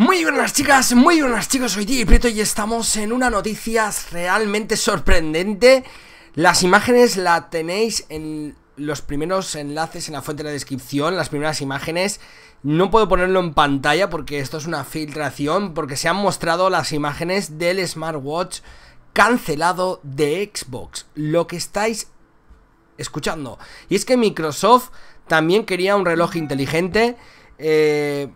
Muy buenas chicas, muy buenas chicos, soy Di Prieto y estamos en una noticia realmente sorprendente. Las imágenes la tenéis en los primeros enlaces en la fuente de la descripción, las primeras imágenes. No puedo ponerlo en pantalla porque esto es una filtración, porque se han mostrado las imágenes del smartwatch cancelado de Xbox. Lo que estáis escuchando. Y es que Microsoft también quería un reloj inteligente eh,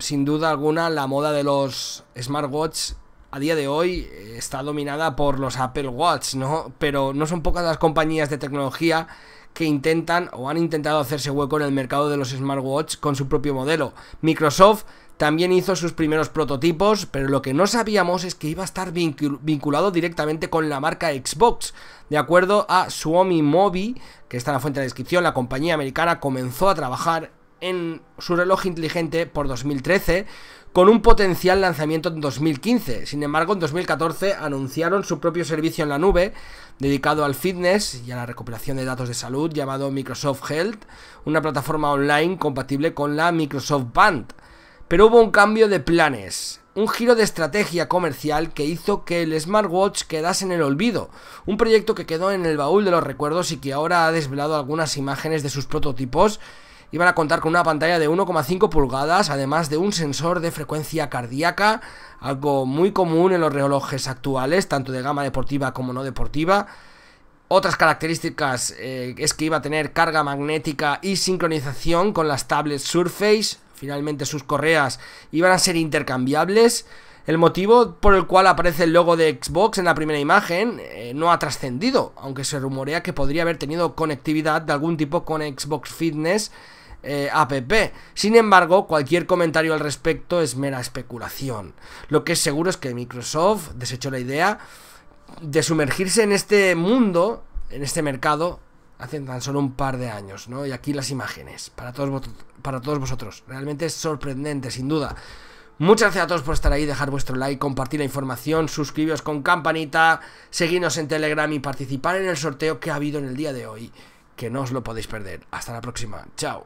sin duda alguna, la moda de los smartwatches a día de hoy eh, está dominada por los Apple Watch, ¿no? Pero no son pocas las compañías de tecnología que intentan o han intentado hacerse hueco en el mercado de los smartwatches con su propio modelo. Microsoft también hizo sus primeros prototipos, pero lo que no sabíamos es que iba a estar vinculado directamente con la marca Xbox. De acuerdo a Suomi Mobi, que está en la fuente de descripción, la compañía americana comenzó a trabajar en su reloj inteligente por 2013 con un potencial lanzamiento en 2015. Sin embargo, en 2014 anunciaron su propio servicio en la nube dedicado al fitness y a la recuperación de datos de salud llamado Microsoft Health, una plataforma online compatible con la Microsoft Band. Pero hubo un cambio de planes, un giro de estrategia comercial que hizo que el smartwatch quedase en el olvido, un proyecto que quedó en el baúl de los recuerdos y que ahora ha desvelado algunas imágenes de sus prototipos Iban a contar con una pantalla de 1,5 pulgadas, además de un sensor de frecuencia cardíaca, algo muy común en los relojes actuales, tanto de gama deportiva como no deportiva. Otras características eh, es que iba a tener carga magnética y sincronización con las tablets Surface. Finalmente sus correas iban a ser intercambiables. El motivo por el cual aparece el logo de Xbox en la primera imagen eh, no ha trascendido, aunque se rumorea que podría haber tenido conectividad de algún tipo con Xbox Fitness eh, app. Sin embargo, cualquier comentario al respecto es mera especulación. Lo que es seguro es que Microsoft desechó la idea de sumergirse en este mundo, en este mercado, hace tan solo un par de años, ¿no? Y aquí las imágenes, para todos, para todos vosotros. Realmente es sorprendente, sin duda. Muchas gracias a todos por estar ahí, dejar vuestro like, compartir la información, suscribiros con campanita, seguirnos en Telegram y participar en el sorteo que ha habido en el día de hoy, que no os lo podéis perder. Hasta la próxima, chao.